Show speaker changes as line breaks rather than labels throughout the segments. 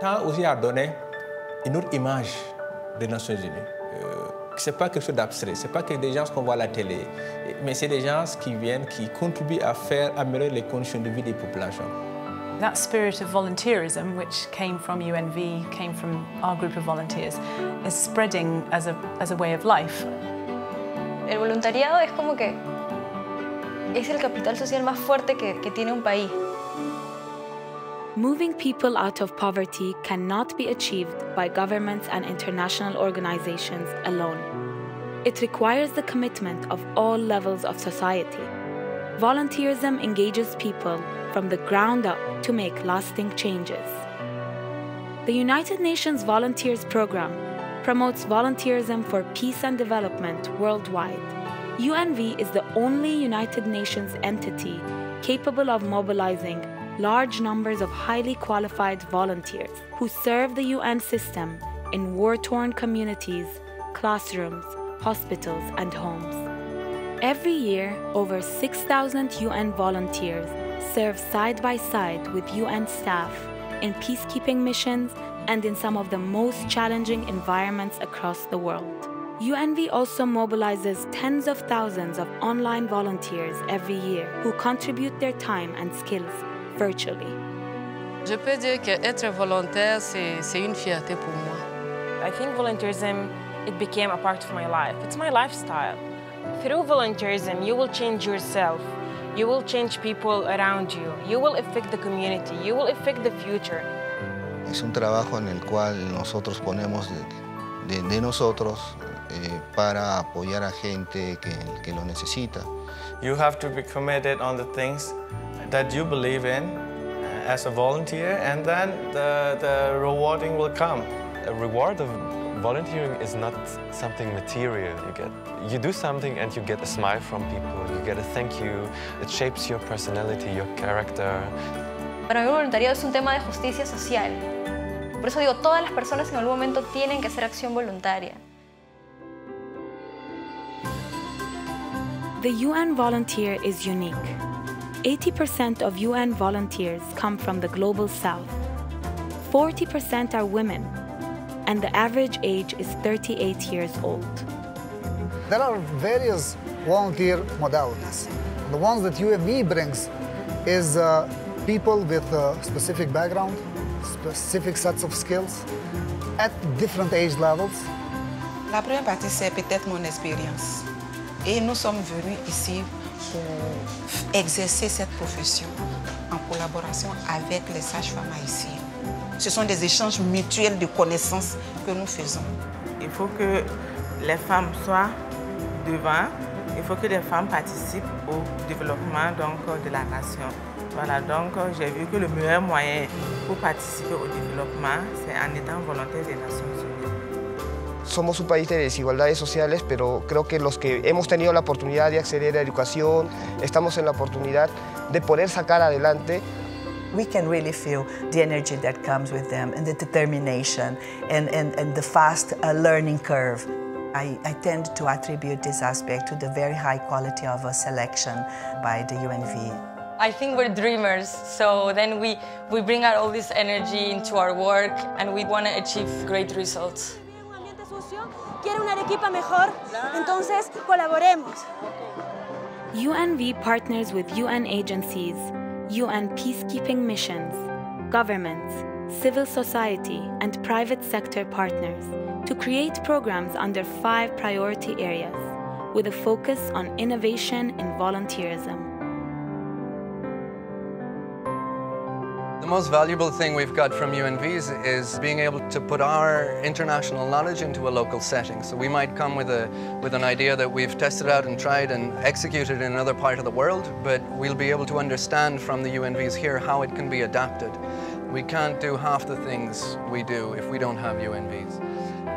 tend aussi à donner une autre image des Nations Unies. Euh, ce n'est pas quelque chose d'abstrait, ce n'est pas que des gens qu'on voit à la télé, mais c'est des gens qui viennent, qui contribuent à faire améliorer les conditions de vie des populations.
That spirit of volunteerism, which came from UNV, came from our group of volunteers, is spreading as a, as a way of life.
El voluntariado es como que es el capital social más fuerte que, que tiene un país.
Moving people out of poverty cannot be achieved by governments and international organizations alone. It requires the commitment of all levels of society. Volunteerism engages people from the ground up to make lasting changes. The United Nations Volunteers Program promotes volunteerism for peace and development worldwide. UNV is the only United Nations entity capable of mobilizing large numbers of highly qualified volunteers who serve the UN system in war torn communities, classrooms, hospitals, and homes. Every year, over 6,000 UN volunteers serve side by side with UN staff in peacekeeping missions and in some of the most challenging environments across the world. UNV also mobilizes tens of thousands of online volunteers every year who contribute their time and skills virtually.
Je peux dire qu'être volontaire, c'est une fierté pour moi.
I think volunteerism, it became a part of my life. It's my lifestyle. Through volunteerism, you will change yourself. You will change people around you. You will affect the community. You will affect the future.
Es un trabajo en el cual nosotros ponemos de, de, de nosotros eh, para apoyar a gente que, que lo necesita.
You have to be committed on the things that you believe in uh, as a volunteer, and then the, the rewarding will come.
A reward of volunteering is not something material. You get, you do something and you get a smile from people. You get a thank you. It shapes your personality, your character.
Para mí el voluntariado es un tema de justicia social. Por eso digo, todas las personas en algún momento tienen que hacer acción voluntaria.
The UN volunteer is unique. 80% of UN volunteers come from the global south. 40% are women, and the average age is 38 years old.
There are various volunteer modalities. The ones that UNV brings is uh, people with a specific background, specific sets of skills, at different age levels.
La première partie, c'est peut-être mon expérience. Et nous sommes venus ici pour exercer cette profession en collaboration avec les sages-femmes haïtiennes. Ce sont des échanges mutuels de connaissances que nous faisons.
Il faut que les femmes soient devant, il faut que les femmes participent au développement donc, de la nation. Voilà, donc j'ai vu que le meilleur moyen pour participer au développement, c'est en étant volontaire des Nations Unies.
Somos un país de desigualdades sociales, pero creo que los que hemos tenido la oportunidad de acceder a la educación, estamos en la oportunidad de poder sacar adelante
we can really feel the energy that comes with them and the determination and, and, and the fast uh, learning curve. I, I, tend to attribute this aspect to the very high quality of a selection by the UNV.
I think we're dreamers, so then we, we bring out all this energy into our work and we want to achieve great results.
Quiere una Arequipa mejor, entonces colaboremos.
UNV partners with UN agencies, UN peacekeeping missions, governments, civil society, and private sector partners to create programs under five priority areas with a focus on innovation in volunteerism.
The most valuable thing we've got from UNVs is being able to put our international knowledge into a local setting. So we might come with, a, with an idea that we've tested out and tried and executed in another part of the world, but we'll be able to understand from the UNVs here how it can be adapted. We can't do half the things we do if we don't have UNVs.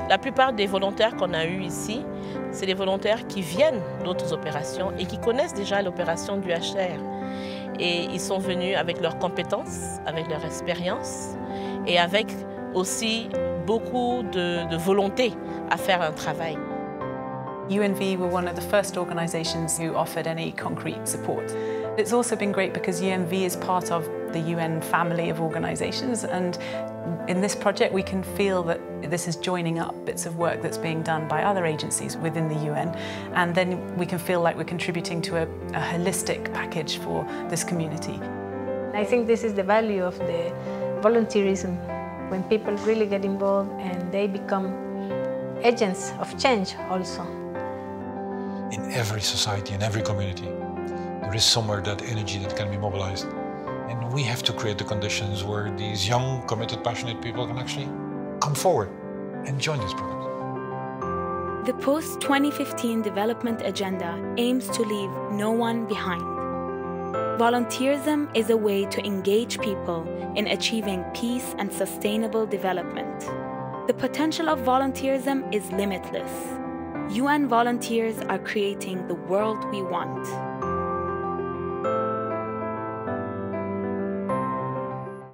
La plupart des volontaires qu'on a eus ici, c'est des volontaires qui viennent d'autres opérations et qui connaissent déjà l'opération du HCR. Et ils sont venus avec leurs compétences, avec leur expérience et avec aussi beaucoup de, volonté à faire un travail.
UNV were one of the first organisations who offered any concrete support. It's also been great because UNV is part of the UN family of organisations. And in this project, we can feel that this is joining up bits of work that's being done by other agencies within the UN. And then we can feel like we're contributing to a, a holistic package for this community.
I think this is the value of the volunteerism when people really get involved and they become agents of change also.
In every society, in every community, there is somewhere that energy that can be mobilized. We have to create the conditions where these young, committed, passionate people can actually come forward and join these programs.
The post 2015 development agenda aims to leave no one behind. Volunteerism is a way to engage people in achieving peace and sustainable development. The potential of volunteerism is limitless. UN volunteers are creating the world we want.